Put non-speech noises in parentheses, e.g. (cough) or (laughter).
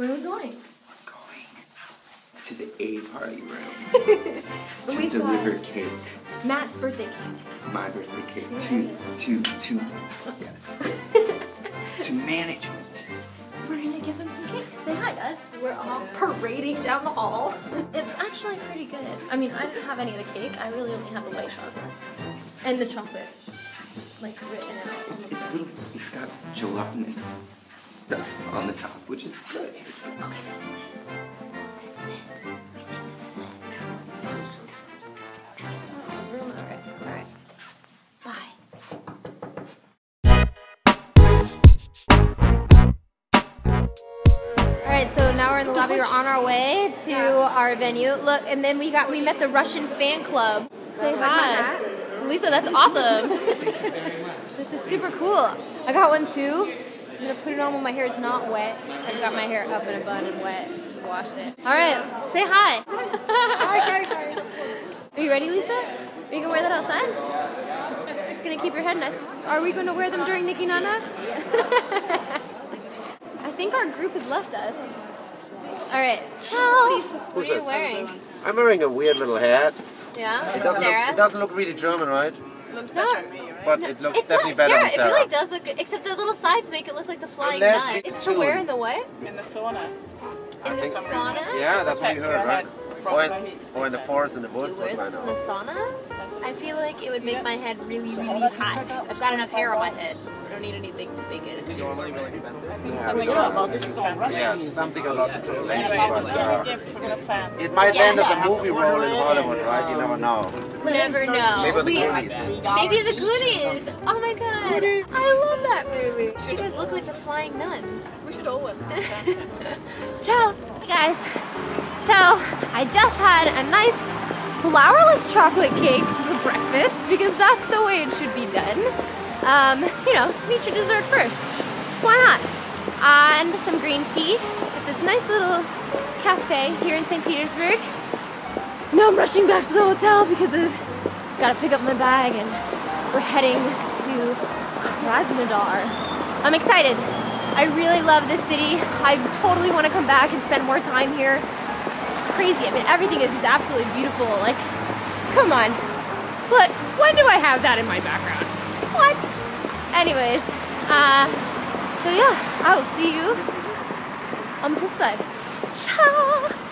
Where are we going? We're going to the A party room (laughs) to deliver cake. Matt's birthday cake. My birthday cake to to to yeah. (laughs) to management. We're gonna give them some cake. Say hi, guys. We're all parading down the hall. (laughs) It's actually pretty good. I mean, I didn't have any of the cake. I really only have the white chocolate and the chocolate, like written out. It's it's a little it's got gelatinous stuff on the top, which is good. It's good. Okay, this is it. This is it. We think this is it. All right. Bye. All right, so now we're in the lobby. We're on our way to our venue. Look, and then we got we met the Russian fan club. Say hi, Lisa. That's awesome. (laughs) This is super cool. I got one too. I'm gonna put it on when my hair is not wet. I've got my hair up in a bun and wet. Just washed it. All right, say hi. hi, hi, (laughs) Are you ready, Lisa? Are you gonna wear that outside? Just gonna keep your head nice. Are we gonna wear them during Niki Nana? (laughs) I think our group has left us. All right, ciao. What are you wearing? I'm wearing a weird little hat. Yeah, It doesn't Sarah. look, it doesn't look really German, right? It looks No. But it looks It definitely does, better Sarah, It really does look, good, except the little sides make it look like the flying Unless nut. It's to wear in the what? In the sauna. In the sauna? Yeah, that's what we heard, your right? Head from Or in, the or in the forest in the woods, wear what do I this in the sauna? I feel like it would make my head really, really hot. I've got enough hair on my head. I don't need anything to make it. Normally really expensive. Yeah, Something about this is all yeah, something I lost in translation, Anyway, it's a but little uh, gift from the fans. it might Yeah. land as a movie role in Hollywood, right? You never know. Never know. Maybe the We- Goonies. Maybe the Goonies. Oh my god. I love that movie. You guys look like the flying nuns. We should all wear them. (laughs) Ciao, guys. So, I just had a nice flourless chocolate cake for breakfast because that's the way it should be done. Um, you know, eat your dessert first. Why not? And some green tea at this nice little cafe here in St. Petersburg. Now I'm rushing back to the hotel because I've got to pick up my bag and we're heading to Krasnodar. I'm excited. I really love this city. I totally want to come back and spend more time here. Crazy. I mean, everything is just absolutely beautiful. Like, come on. Look, when do I have that in my background? What? Anyways, uh, so yeah, I will see you on the flip side. Ciao!